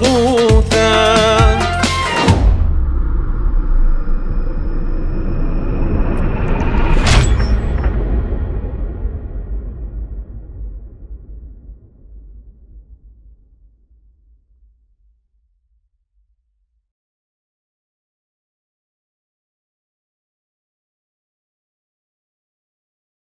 Oh.